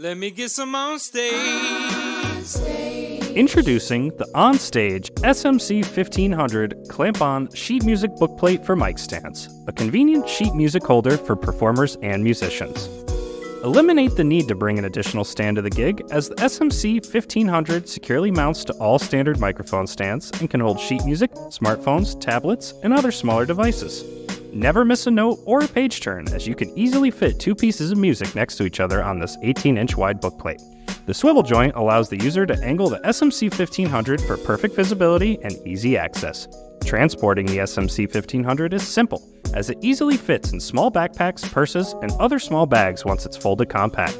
Let me get some on stage. Introducing the OnStage SMC 1500 clamp on sheet music bookplate for mic stands, a convenient sheet music holder for performers and musicians. Eliminate the need to bring an additional stand to the gig, as the SMC 1500 securely mounts to all standard microphone stands and can hold sheet music, smartphones, tablets, and other smaller devices. Never miss a note or a page turn, as you can easily fit two pieces of music next to each other on this 18 inch wide bookplate. The swivel joint allows the user to angle the SMC 1500 for perfect visibility and easy access. Transporting the SMC 1500 is simple, as it easily fits in small backpacks, purses, and other small bags once it's folded compact.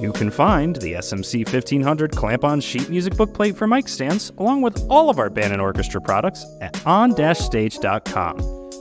You can find the SMC 1500 clamp on sheet music bookplate for mic stands, along with all of our band and orchestra products, at on stage.com.